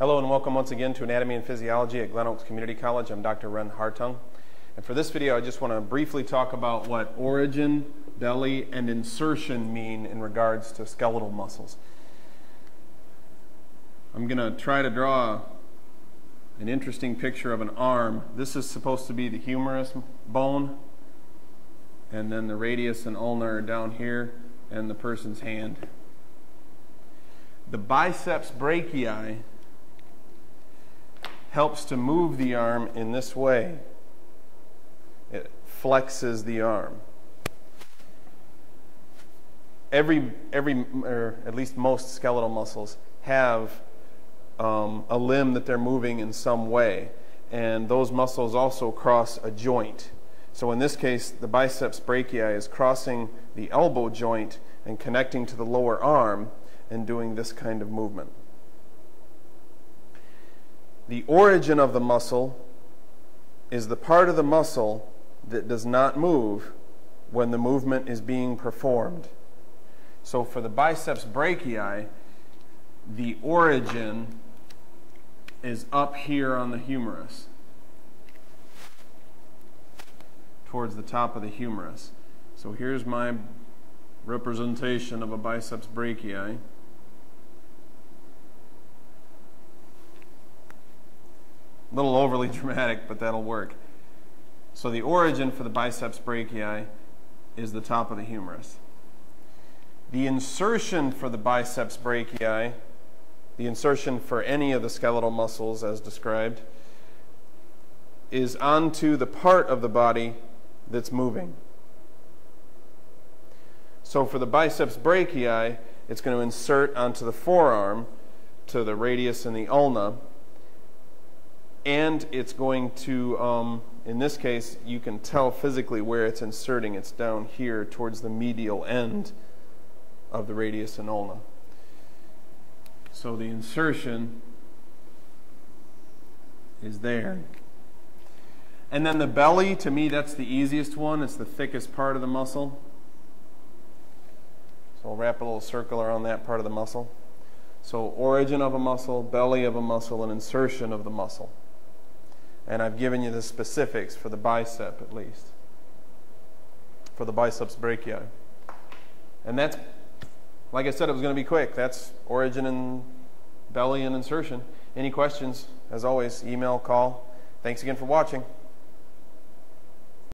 Hello and welcome once again to Anatomy and Physiology at Glen Oaks Community College. I'm Dr. Ren Hartung. And for this video, I just want to briefly talk about what origin, belly, and insertion mean in regards to skeletal muscles. I'm going to try to draw an interesting picture of an arm. This is supposed to be the humerus bone, and then the radius and ulna are down here, and the person's hand. The biceps brachii helps to move the arm in this way. It flexes the arm. Every, every, or at least most skeletal muscles have um, a limb that they're moving in some way. And those muscles also cross a joint. So in this case, the biceps brachii is crossing the elbow joint and connecting to the lower arm and doing this kind of movement the origin of the muscle is the part of the muscle that does not move when the movement is being performed. So for the biceps brachii, the origin is up here on the humerus, towards the top of the humerus. So here's my representation of a biceps brachii. A little overly dramatic, but that'll work. So the origin for the biceps brachii is the top of the humerus. The insertion for the biceps brachii, the insertion for any of the skeletal muscles as described, is onto the part of the body that's moving. So for the biceps brachii, it's going to insert onto the forearm to the radius and the ulna and it's going to, um, in this case, you can tell physically where it's inserting. It's down here towards the medial end of the radius and ulna. So the insertion is there. And then the belly, to me, that's the easiest one. It's the thickest part of the muscle. So I'll wrap a little circle around that part of the muscle. So origin of a muscle, belly of a muscle, and insertion of the muscle. And I've given you the specifics for the bicep at least, for the biceps brachii. And that's, like I said, it was going to be quick. That's origin and belly and insertion. Any questions, as always, email, call. Thanks again for watching.